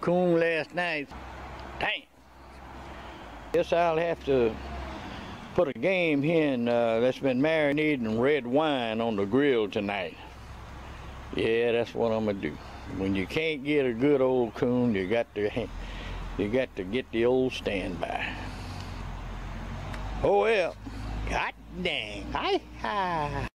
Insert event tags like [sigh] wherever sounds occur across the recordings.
coon last night. Dang. Guess I'll have to put a game hen uh, that's been marinated in red wine on the grill tonight. Yeah, that's what I'm gonna do. When you can't get a good old coon, you got to [laughs] you got to get the old standby. Oh well. God dang. Hi hi.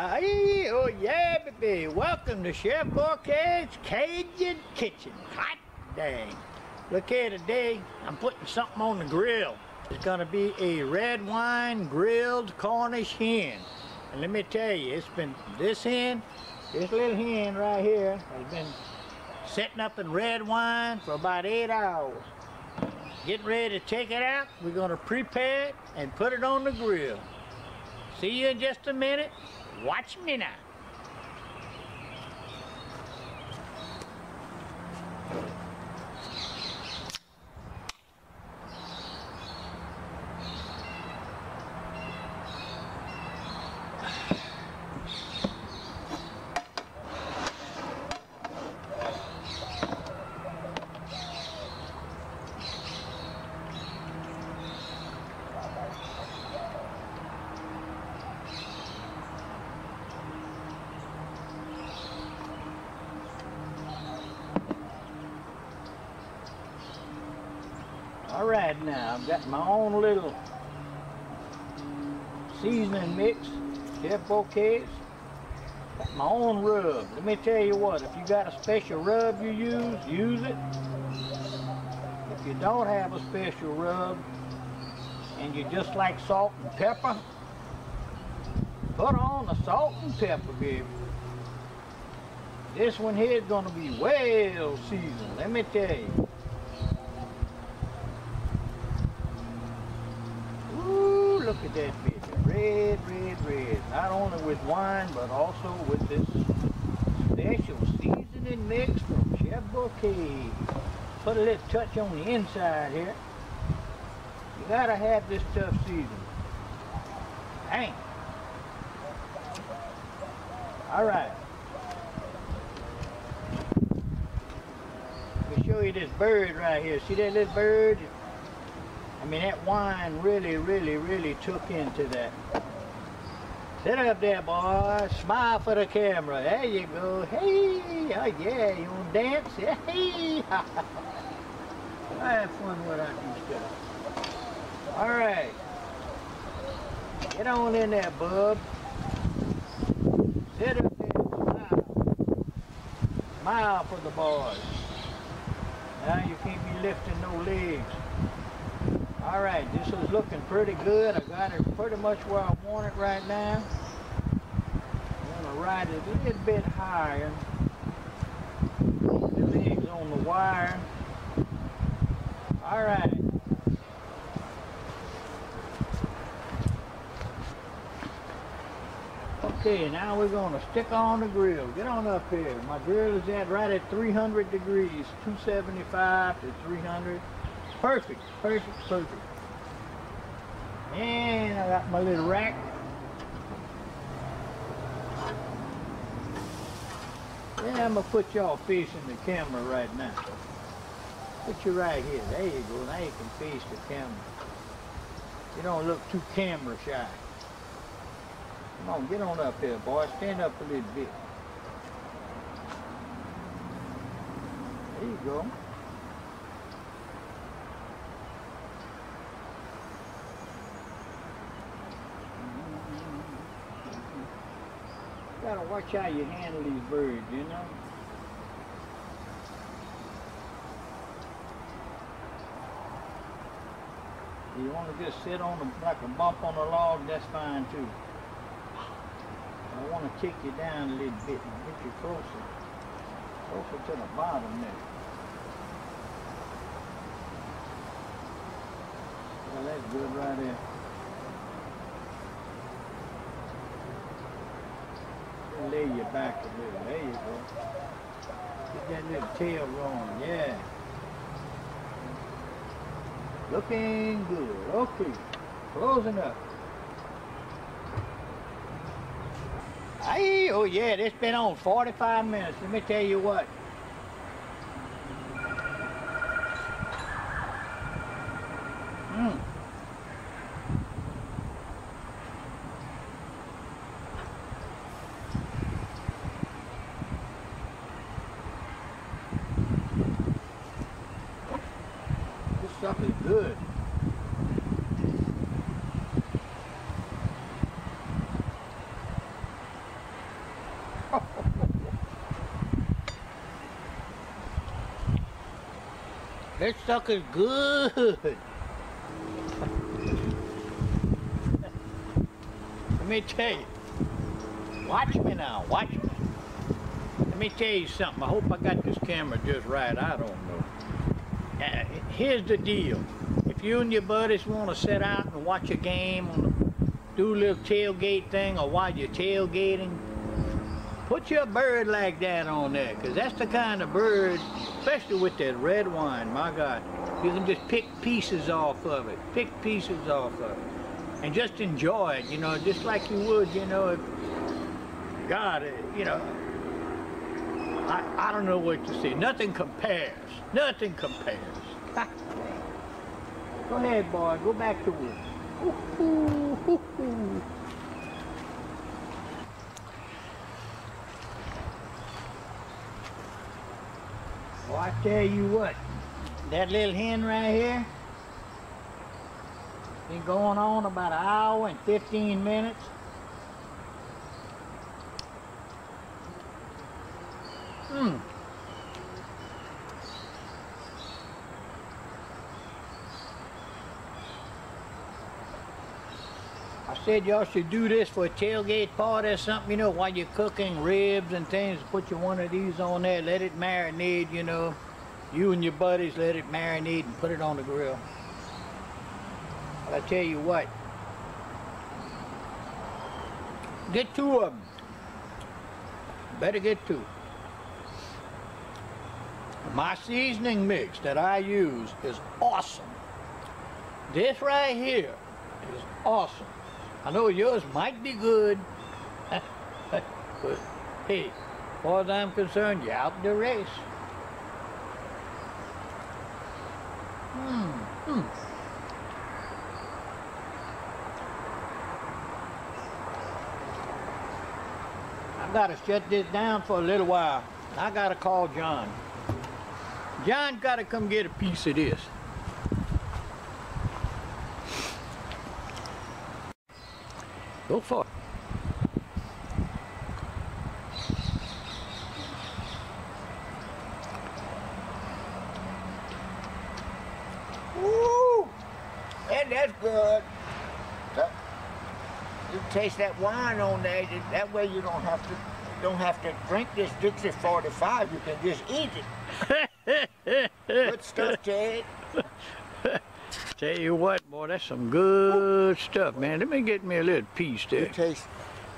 Aye, oh yeah, baby. Welcome to Chef Bourque's Cajun Kitchen. Hot dang. Look here today, I'm putting something on the grill. It's gonna be a red wine grilled Cornish hen. And let me tell you, it's been, this hen, this little hen right here has been setting up in red wine for about eight hours. Getting ready to take it out. We're gonna prepare it and put it on the grill. See you in just a minute. Watch me now. All right now, I've got my own little seasoning mix, Chef Bourque's. Got my own rub. Let me tell you what, if you got a special rub you use, use it. If you don't have a special rub, and you just like salt and pepper, put on the salt and pepper, baby. This one here is gonna be well seasoned, let me tell you. Ooh, look baby. Red, red, red. Not only with wine, but also with this special seasoning mix from Chef Bourque. Put a little touch on the inside here. You gotta have this tough seasoning. Dang. All right. Let me show you this bird right here. See that little bird? I mean, that wine really, really, really took into that. Sit up there, boy. Smile for the camera. There you go. Hey, oh yeah, you want to dance? [laughs] Hey, [laughs] I have fun with that new stuff. All right. Get on in there, bub. Sit up there, smile. Smile for the boys. Now you can't be lifting no legs. All right, this is looking pretty good. I got it pretty much where I want it right now. I'm gonna ride it a little bit higher. The legs on the wire. All right. Okay, now we're gonna stick on the grill. Get on up here. My grill is at right at 300 degrees, 275 to 300. Perfect, perfect, perfect. And I got my little rack. Yeah, I'm gonna put y'all facing the camera right now. Put you right here. There you go. Now you can face the camera. You don't look too camera shy. Come on, get on up here, boy. Stand up a little bit. There you go. Gotta watch how you handle these birds, you know? You want to just sit on them like a bump on a log, that's fine too. I want to kick you down a little bit and get you closer, closer to the bottom there. Well, that's good right there. Lay your back a little. There you go. Get that little tail rolling. Yeah. Looking good. Okay. Closing up. Aye, oh yeah, this been on 45 minutes. Let me tell you what. Mm. This stuff is good. Stuff is good. Let me tell you. Watch me now, watch me. Let me tell you something. I hope I got this camera just right. I don't know. Uh, here's the deal. If you and your buddies want to sit out and watch a game, do a little tailgate thing, or while you're tailgating, put your bird like that on there, because that's the kind of bird, especially with that red wine, my God, you can just pick pieces off of it, pick pieces off of it, and just enjoy it, you know, just like you would, you know, if, God, uh, you know, I, I don't know what to say. Nothing compares. Nothing compares. [laughs] Go ahead, boy. Go back to work. Ooh, ooh, ooh. I tell you what, that little hen right here, been going on about an hour and 15 minutes. Hmm. Said y'all should do this for a tailgate party or something, you know, while you're cooking ribs and things, put you one of these on there, let it marinate, you know. You and your buddies let it marinate and put it on the grill. But I tell you what, get two of them. Better get two. My seasoning mix that I use is awesome. This right here is awesome. I know yours might be good, but [laughs] hey, as far as I'm concerned, you're out in the race. Hmm, hmm. I gotta shut this down for a little while. I gotta call John. John gotta come get a piece of this. Go for it. Woo! And that's good. You taste that wine on there. That way you don't have to don't have to drink this Dixie 45. You can just eat it. [laughs] Good stuff, Ted. Tell you what, boy, that's some good stuff, man. Let me get me a little piece You there. taste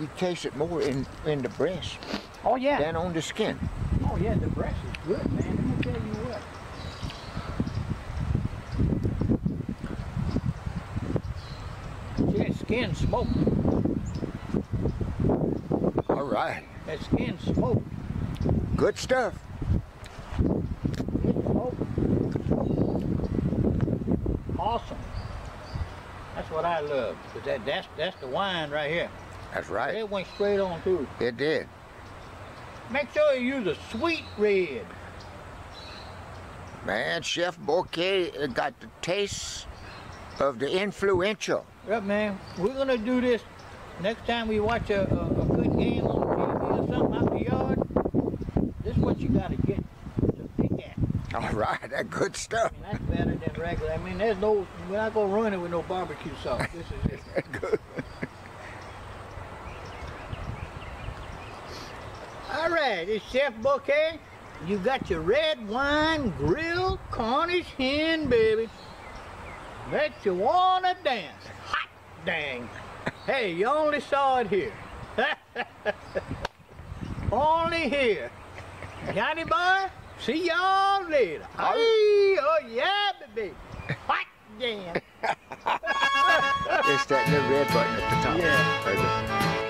you taste it more in in the breast Oh yeah. than on the skin. Oh yeah, the breast is good, man. Let me tell you what. That skin smoked. All right. That skin smoked. Good stuff. It's smoked. Awesome. That's what I love. Cause that that's that's the wine right here. That's right. It went straight on through. It did. Make sure you use a sweet red. Man, Chef Bourque got the taste of the influential. Yep, man. We're gonna do this next time we watch a, a, a good game on TV or something out the yard. This is what you gotta get to pick at. [laughs] All right, that good stuff. That's better than regular. I mean, there's no, we're not gonna ruin it with no barbecue sauce. [laughs] This is it. good. All right, it's Chef Bourque. You got your red wine grilled Cornish hen, baby. Bet you wanna dance. Hot dang. Hey, you only saw it here. [laughs] only here. Johnny boy, see y'all later. Hey, oh yeah, baby. Hot damn. [laughs] It's that little red button at the top. Yeah. Right.